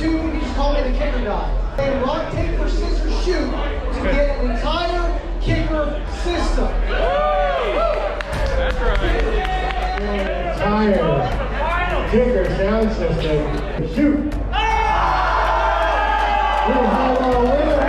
two, you just call me the kicker guy. They rock, paper, scissors, shoot to get an entire kicker system. That's right. An entire kicker sound system. Shoot. We're a winner.